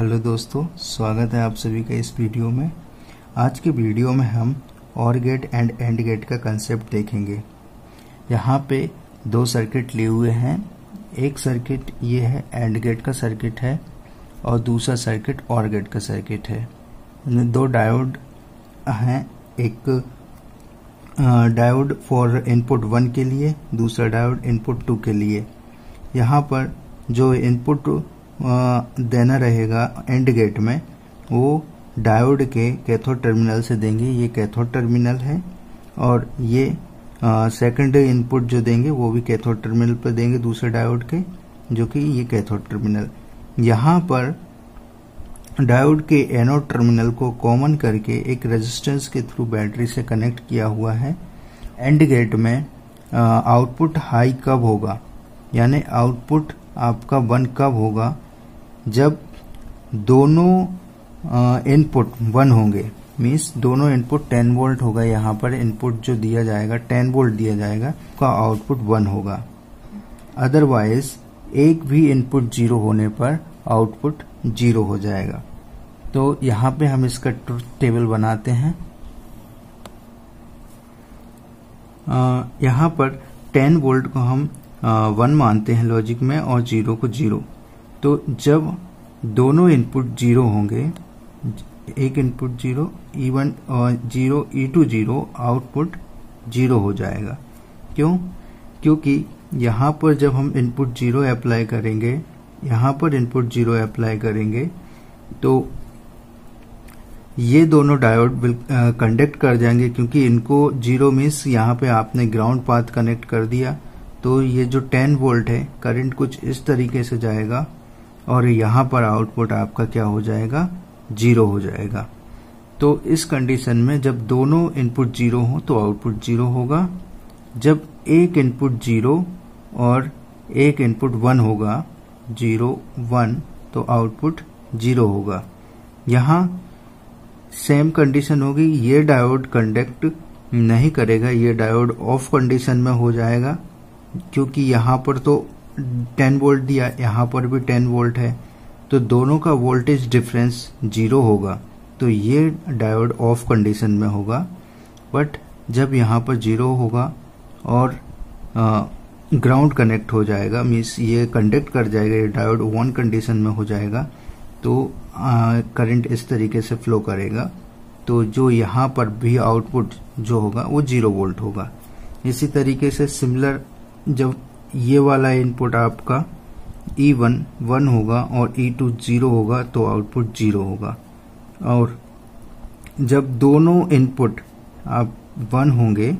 Hello दोस्तों, स्वागत है आप सभी का इस वीडियो में। आज के वीडियो में हम or gate and and gate का कंसेप्ट देखेंगे। यहाँ पे दो सर्किट लिए हुए हैं। एक सर्किट ये है, एंड गेट का सर्किट है और दूसरा सर्किट और गेट का सर्किट है। दो डायोड हैं। एक डायोड फॉर इनपुट वन के लिए, दूसरा डायोड इनपुट टू के लिए। यहाँ पर जो इनपुट देना रहेगा एंड गेट में। वो डायोड के कैथोड टर्मिनल से देंगे। ये कैथोड टर्मिनल है और ये सेकंड इनपुट जो देंगे, वो भी कैथोड टर्मिनल पर देंगे दूसरे डायोड के, जो कि ये कैथोड टर्मिनल यहाँ पर डायोड के एनोड टर्मिनल को कॉमन करके एक रेजिस्टेंस के थ्रू बैटरी से कनेक्ट किया हुआ है। एंड गेट में आउटपुट हाई कब होगा? यानी आउटपुट आपका वन कब होगा? जब दोनों इनपुट वन होंगे मीन्स दोनों इनपुट 10 वोल्ट होगा यहाँ पर इनपुट जो दिया जाएगा 10 वोल्ट दिया जाएगा का आउटपुट वन होगा। अदरवाइज़ एक भी इनपुट ज़ीरो होने पर आउटपुट ज़ीरो हो जाएगा। तो यहाँ पे हम इसका ट्रुथ टेबल बनाते हैं। आ, यहाँ पर 10 वोल्ट को हम वन मानते हैं लॉजिक में और ज़ीरो को ज़ीरो तो जब दोनों इनपुट ज़ीरो होंगे, एक input zero E one zero E two zero output zero हो जाएगा। क्यों? क्योंकि यहाँ पर जब हम इनपुट ज़ीरो अप्लाई करेंगे, यहाँ पर इनपुट ज़ीरो अप्लाई करेंगे तो ये दोनों डायोड कंडक्ट कर जाएँगे, क्योंकि इनको ज़ीरो मीन्स यहाँ पे आपने ग्राउंड पाथ कनेक्ट कर दिया। तो ये जो 10 वोल्ट है करंट कुछ इस तरीके से जाएगा। और यहाँ पर आउटपुट आपका क्या हो जाएगा? ज़ीरो हो जाएगा। तो इस कंडीशन में जब दोनों इनपुट ज़ीरो हो तो आउटपुट ज़ीरो होगा। जब एक इनपुट ज़ीरो और एक इनपुट वन होगा, ज़ीरो वन तो आउटपुट ज़ीरो होगा। यहाँ सेम कंडीशन होगी। ये डायोड कंडक्ट नहीं करेगा। ये डायोड ऑफ़ कंडीशन में हो जाएगा, क्योंकि यहाँ पर तो 10 वोल्ट दिया, यहाँ पर भी 10 वोल्ट है तो दोनों का वोल्टेज डिफरेंस ज़ीरो होगा। तो ये डायोड ऑफ़ कंडीशन में होगा बट जब यहाँ पर ज़ीरो होगा और ग्राउंड कनेक्ट हो जाएगा मीन्स ये कंडक्ट कर जाएगा, ये डायोड वन कंडीशन में हो जाएगा तो करंट इस तरीके से फ्लो करेगा। तो जो यहाँ पर भी आउटपुट जो होगा, वो ज़ीरो वोल्ट होगा। इसी तरीके से सिमिलर जब ये वाला इनपुट आपका ई वन वन होगा और ई टू ज़ीरो होगा तो आउटपुट ज़ीरो होगा। और जब दोनों इनपुट आप वन होंगे,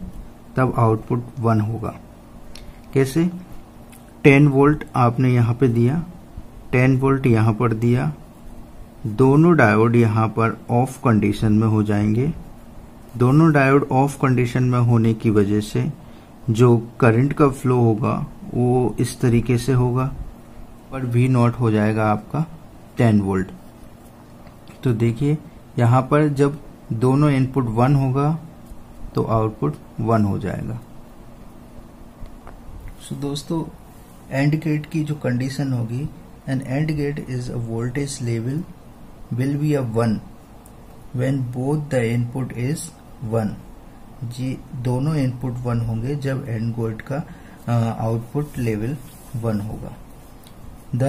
तब आउटपुट वन होगा। कैसे? 10 वोल्ट आपने यहाँ पे दिया 10 वोल्ट यहाँ पर दिया, दोनों डायोड यहाँ पर ऑफ़ कंडीशन में हो जाएँगे। दोनों डायोड ऑफ़ कंडीशन में होने की वजह से जो करंट का फ्लो होगा वो इस तरीके से होगा पर वी नॉट हो जाएगा आपका 10 वोल्ट तो देखिए यहाँ पर जब दोनों इनपुट वन होगा तो आउटपुट वन हो जाएगा. सो so, दोस्तों एंड गेट की जो कंडीशन होगी an and gate is a voltage level will be a one when both the input is one जी, दोनों इनपुट वन होंगे जब एंड गेट का आउटपुट लेवल वन होगा। The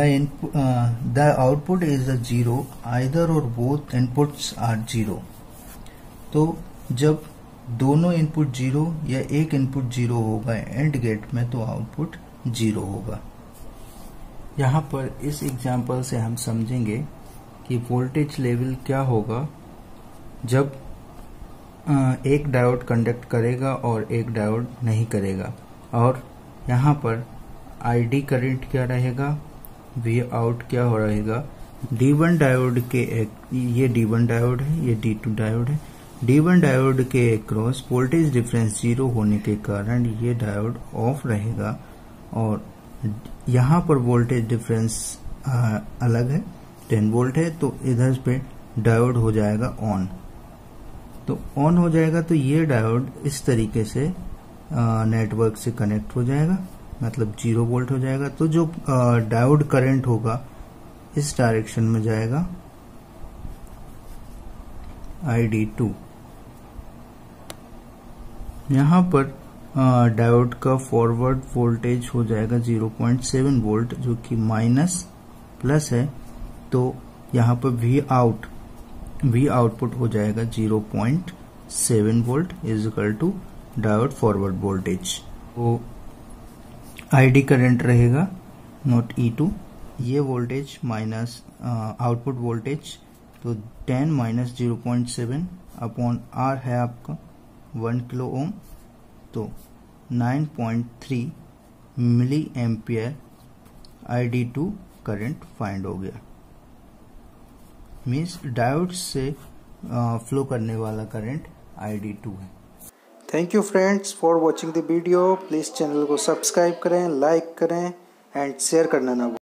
the output is a zero either or both inputs are zero तो जब दोनों input zero या एक इनपुट ज़ीरो होगा एंड गेट में तो आउटपुट ज़ीरो होगा। यहाँ पर इस एग्ज़ाम्पल से हम समझेंगे कि वोल्टेज लेवल क्या होगा जब एक डायोड कंडक्ट करेगा और एक डायोड नहीं करेगा। और यहाँ पर आईडी करंट क्या रहेगा? वी आउट क्या हो रहेगा? D1 डायोड के एक, ये D1 डायोड है, ये D2 डायोड है। D1 डायोड के क्रॉस वोल्टेज डिफरेंस ज़ीरो होने के कारण ये डायोड ऑफ़ रहेगा। और यहाँ पर वोल्टेज डिफरेंस अलग है 10 वोल्ट है तो इधर पे डायोड हो जाएगा ऑन तो ऑन हो जाएगा तो ये डायोड इस तरीके से नेटवर्क से कनेक्ट हो जाएगा मतलब ज़ीरो वोल्ट हो जाएगा। तो जो डायोड करंट होगा, इस डायरेक्शन में जाएगा आई डी टू यहाँ पर डायोड का फॉरवर्ड वोल्टेज हो जाएगा 0.7 वोल्ट जो कि माइनस प्लस है तो यहाँ पर वी आउट वी आउटपुट हो जाएगा 0.7 volt is equal to diode forward voltage तो आईडी करंट रहेगा नोट ई टू ये वोल्टेज माइनस आउटपुट वोल्टेज तो 10 minus zero point seven upon R है आपका वन किलो ओम तो 9.3 milli ampere I D two current find हो गया। Means diode से फ्लो करने वाला करंट आई डी टू है। Thank you friends for watching the video please channel को सब्सक्राइब करें लाइक करें एंड शेयर करना ना